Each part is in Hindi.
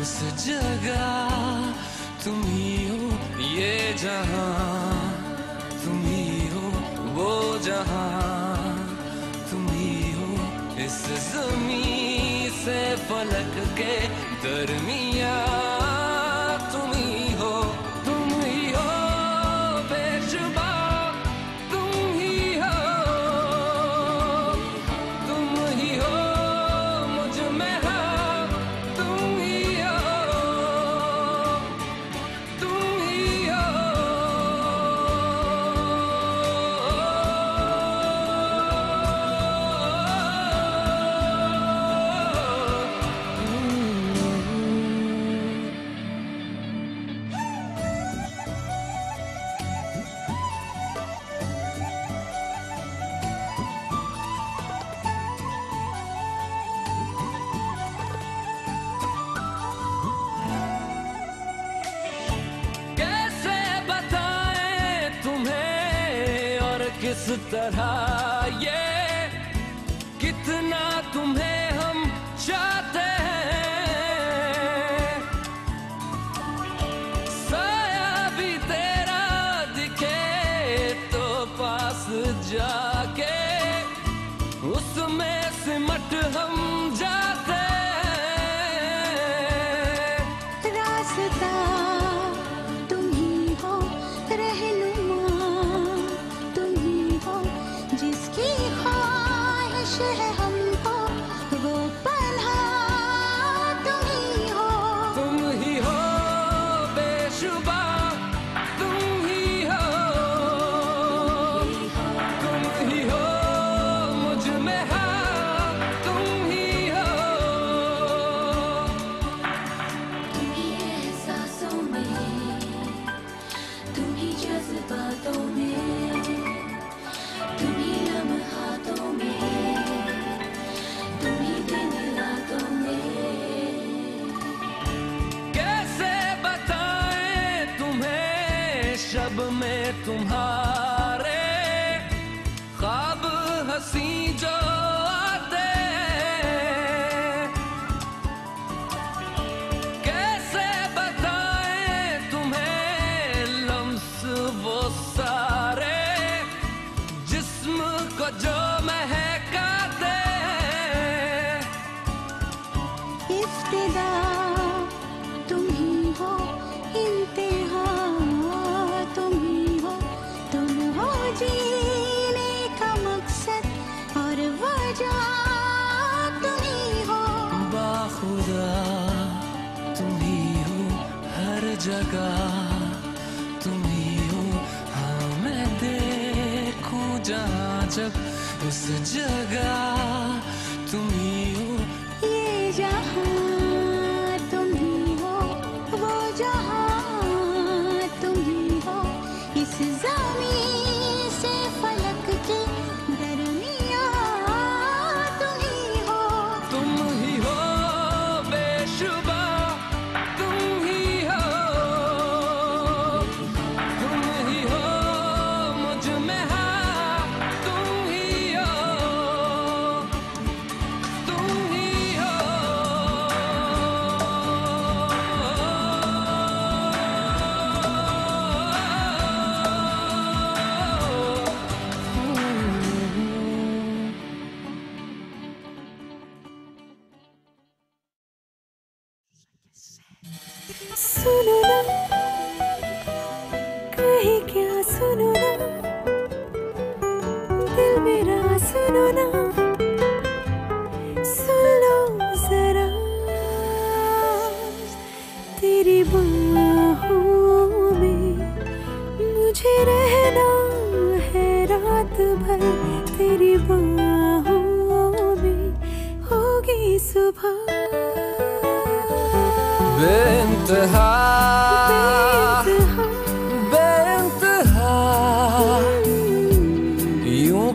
उस जगह तुम ही हो, ये जहाँ। तुम ही हो, वो जहाँ। तुम ही हो, इस जमी से फलक के दरमी that high.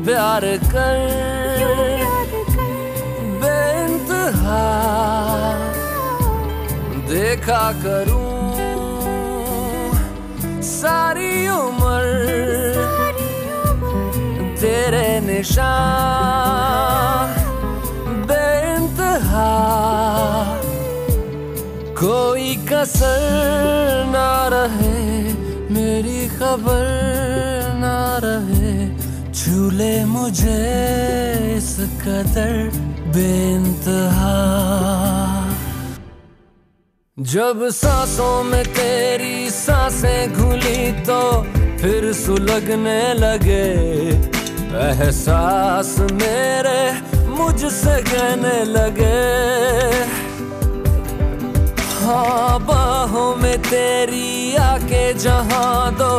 प्यार कर। बेंत देखा करूँ सारी उम्र तेरे निशान। बेंतहा कोई कसर ना रहे, मेरी खबर ना रहे। झूले मुझे इस कदर बेइंतहा। जब सांसों में तेरी साँसें घुली तो फिर सुलगने लगे। एहसास मेरे मुझसे कहने लगे। हाँ बाहों में तेरी आके जहाँ दो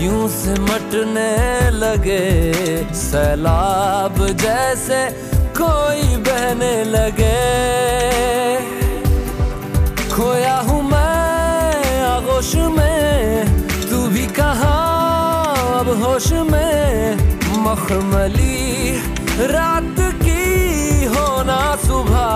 यूँ से मटने लगे, सैलाब जैसे कोई बहने लगे। खोया हूँ मैं आगोश में, तू भी कहा अब होश में। मखमली रात की होना सुबह।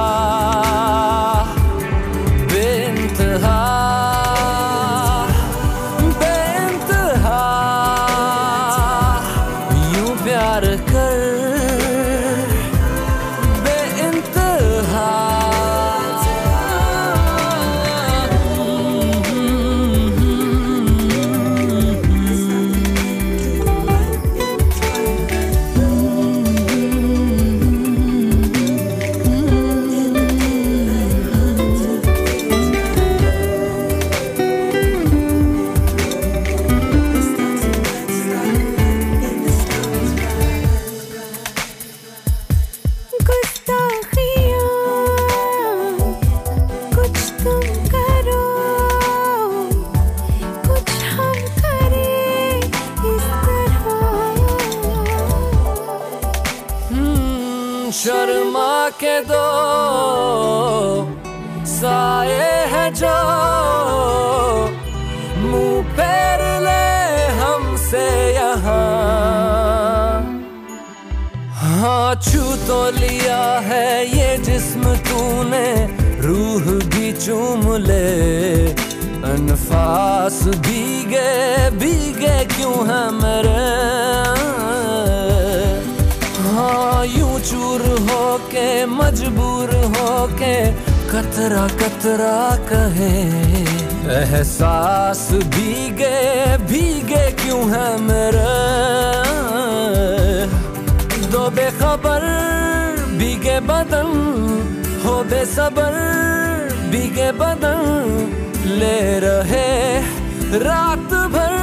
भी चूम ले, अनफास भीगे भीगे क्यों है मेरे? हाँ यूँ चूर होके, मजबूर होके, कतरा कतरा कहे, एहसास भीगे भीगे क्यों है मेरे? दो बेखबर, भीगे बदन, हो बेसबर। भीगे बदन ले रहे रात भर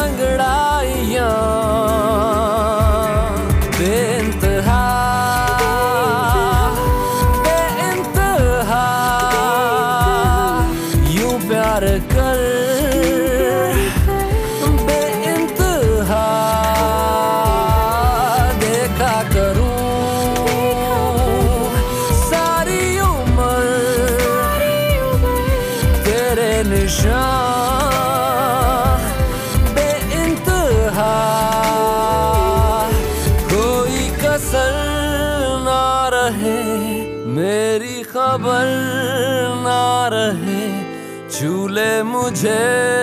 अंगड़ाइयाँ। मुझे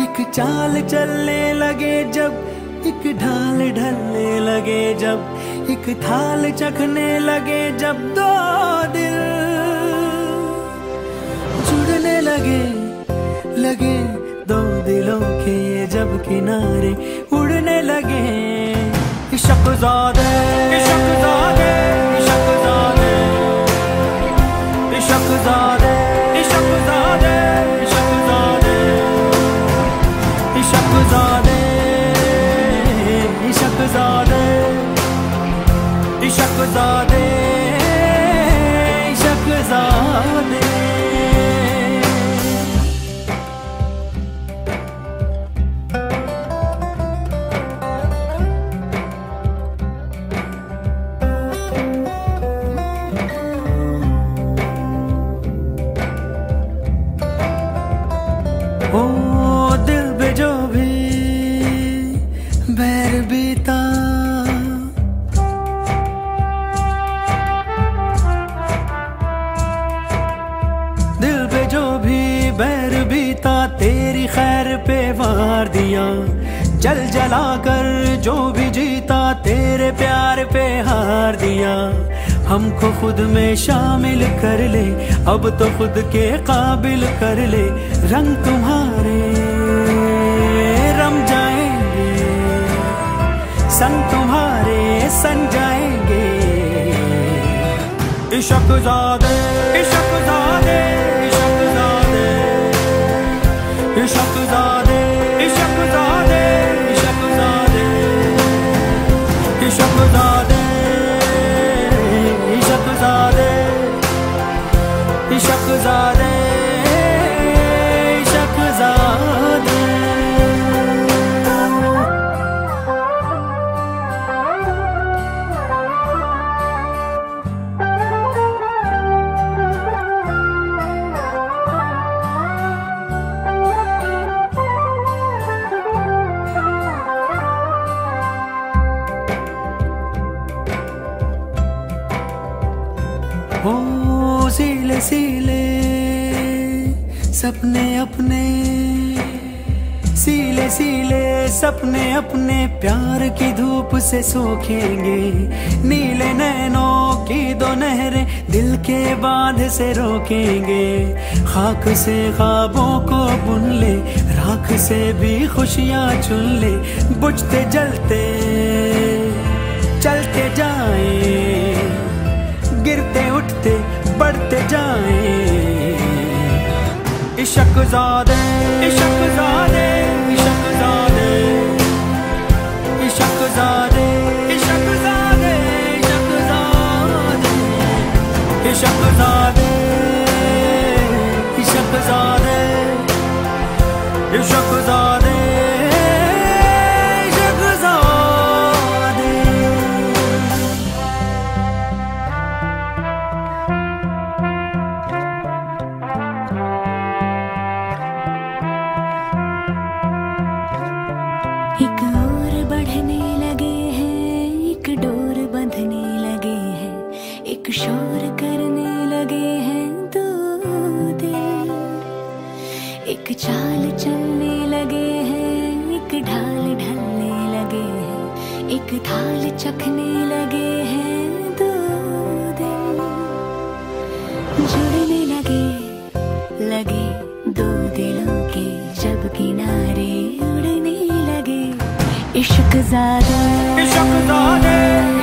एक चाल चलने लगे जब, एक ढाल ढलने लगे जब, एक थाल चखने लगे जब दो दिल जुड़ने लगे लगे दो दिलों के ये जब किनारे उड़ने लगे। शकजाद है शकजाद Deus, ó हमको खुद में शामिल कर ले, अब तो खुद के काबिल कर ले। रंग तुम्हारे रम जाएँगे संग तुम्हारे सन जाएँगे। इशक जादे इशक जादे। से सोखेंगे। नीले नैनों की दो नहरें दिल के बाँध से रोकेंगे। खाक से खाबों को बुन ले, राख से भी खुशियाँ चुन ले, बुझते जलते, चलते जाए। गिरते उठते, बढ़ते जाए। इशक जादे इशक जादे। इश्क ज़्यादा इशक जादे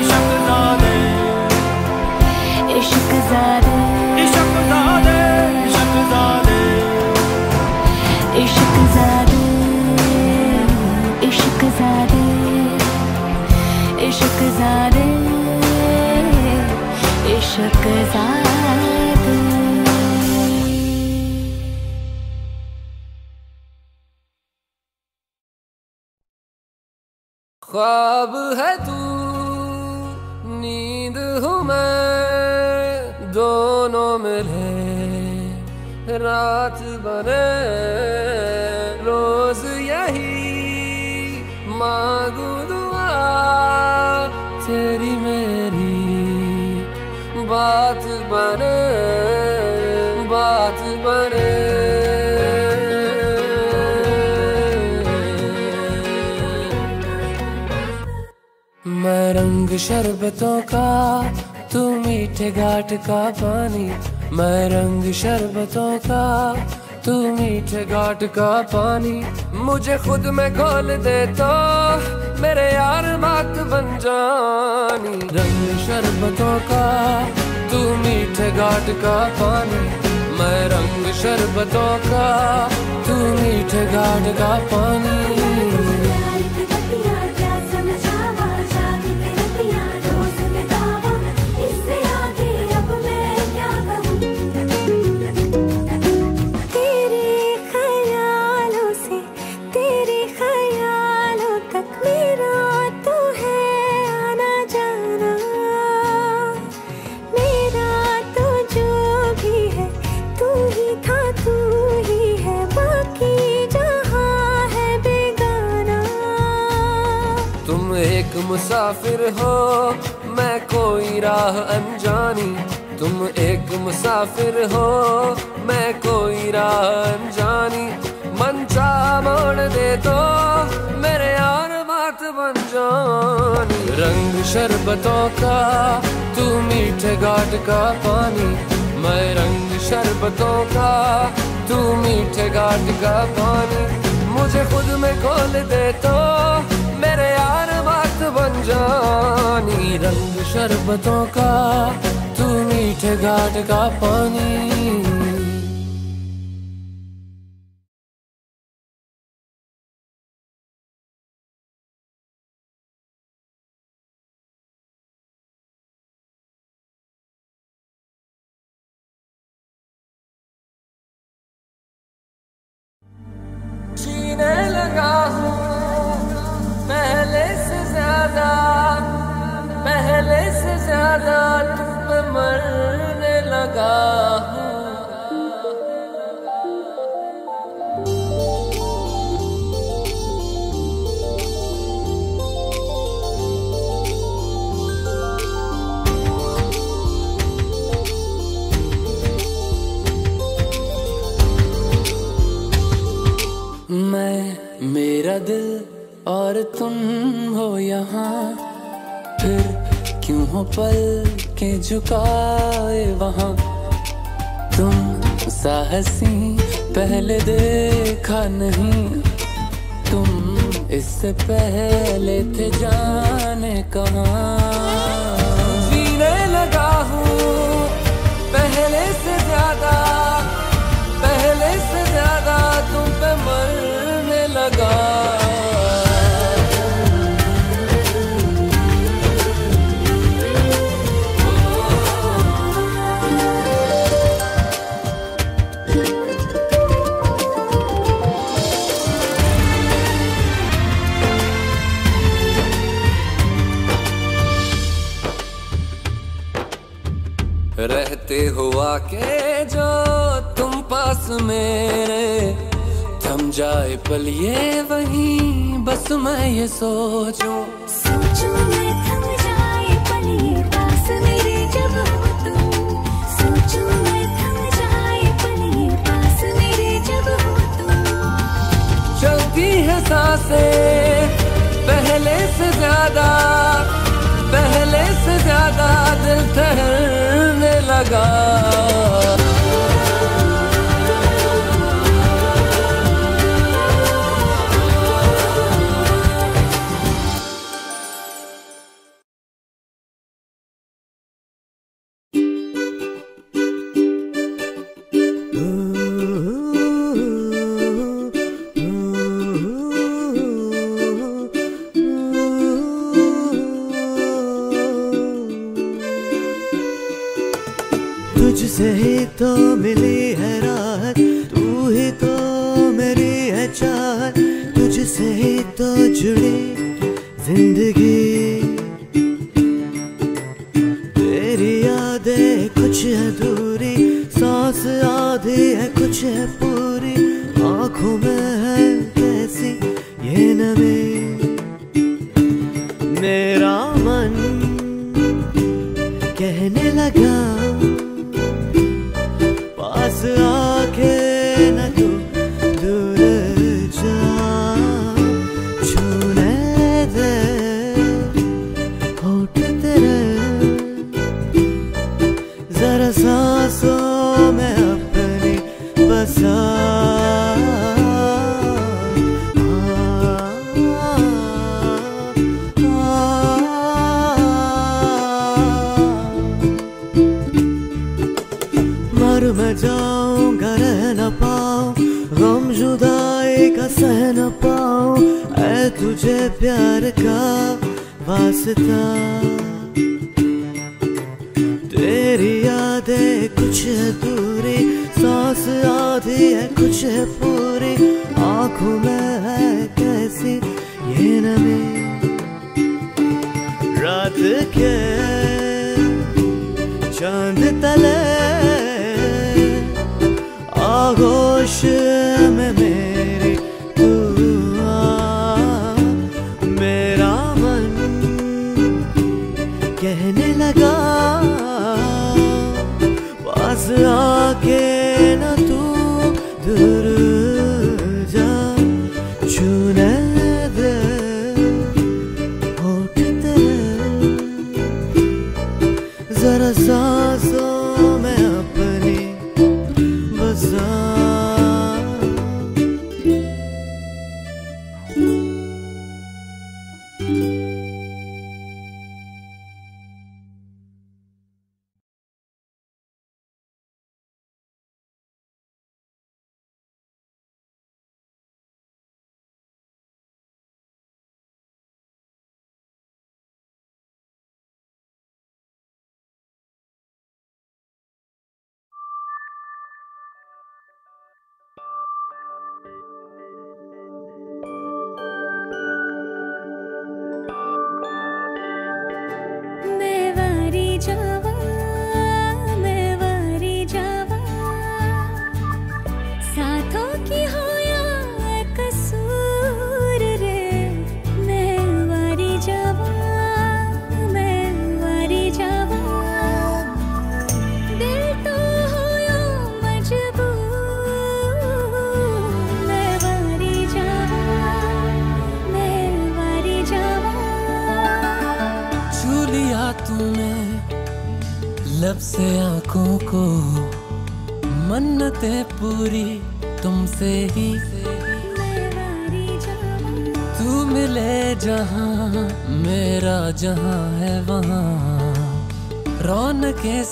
इशक जादे इश्क ज़्यादा इशक जादे इशक जादे इश्क ज़्यादा इश्क ज़्यादा इश्क ज़्यादा इश्क ज़्यादा ख्वाब है तू, नींद हूँ मैं, दोनों मिले, रात बने, रोज यही, मांगू दुआ, तेरी मेरी, बात बने। मैं रंग शरबतों का, तू मीठे घाट का पानी। मैं रंग शरबतों का, तू मीठे घाट का पानी। मुझे खुद में खोल दे तो मेरे यार बात बन जानी। रंग शरबतों का, तू मीठे घाट का पानी। मैं रंग शरबतों का, तू मीठे घाट का पानी। तुम एक मुसाफिर हो, मैं कोई राह अनजानी। तुम एक मुसाफिर हो, मैं कोई राह अनजानी। मन चा मोड़ दे तो मेरे यार बात बन जानी। रंग शरबतों का, तू मीठे घाट का पानी। मैं रंग शरबतों का, तू मीठे घाट का पानी। मुझे खुद में खोल दे तो बन जानी। रंग शरबतों का तू मीठे घाट का पानी। ज़्यादा पे मरने लगा हूँ। मैं मेरा दिल और तुम हो यहाँ। हो पल के झुकाए वहाँ। तुम साहसी, पहले देखा नहीं। तुम इससे पहले थे जाने कहाँ। जीने लगा हूँ, पहले से ज़्यादा, पहले से ज़्यादा तुम पे मरने लगा। मेरे थम जाए पल ये वहीं बस मैं ये सोचूं। सोचूं मैं थम जाए पल ये पास मेरे जब हो तुम। सोचूं मैं थम जाए पल ये पास मेरे जब हो तुम। चलती है साँसें पहले से ज़्यादा पहले से ज़्यादा दिल ठहरने लगा। कहने लगा। पास आके न तू दूर जा। छूने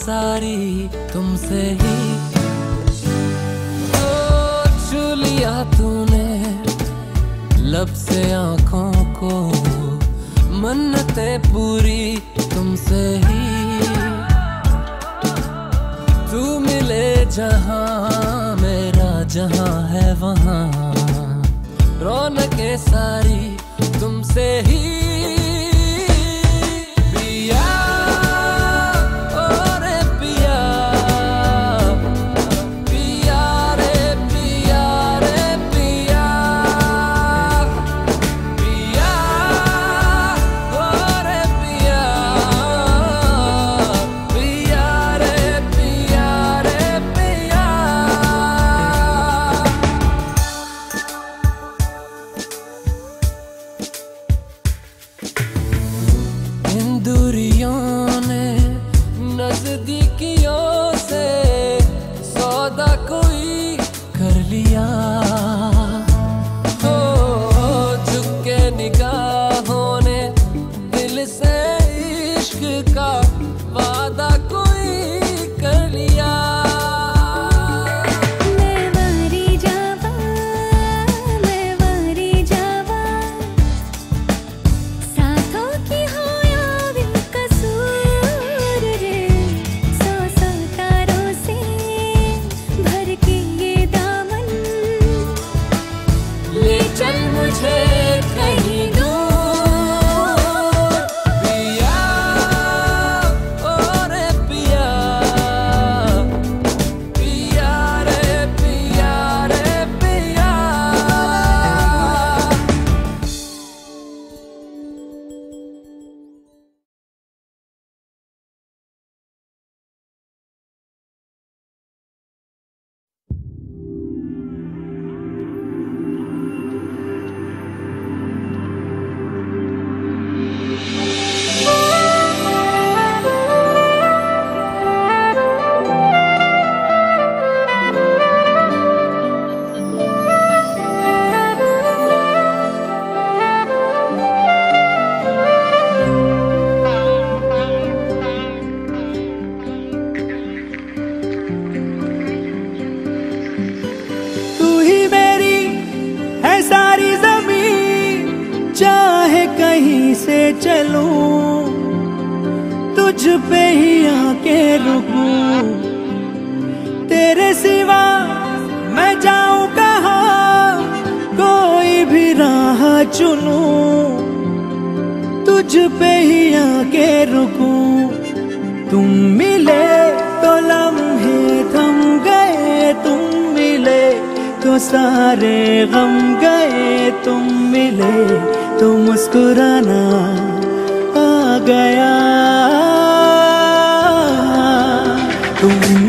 सारी तुमसे ही। तो छू लिया तूने लब से आँखों को, मन्नते पूरी तुमसे ही। तू मिले जहाँ, मेरा जहाँ है वहाँ, रौनक सारी तुमसे ही।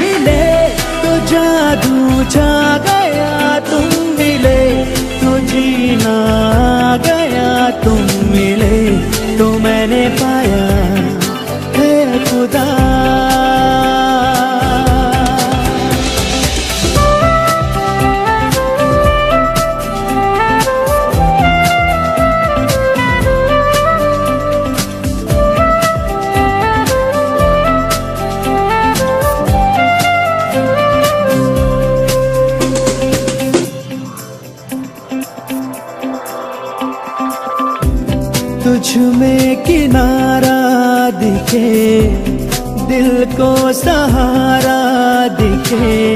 मिले तो जादू जा गया, तुम मिले तो जीना गया, तुम मिले तो मैंने पाया सहारा दिखे।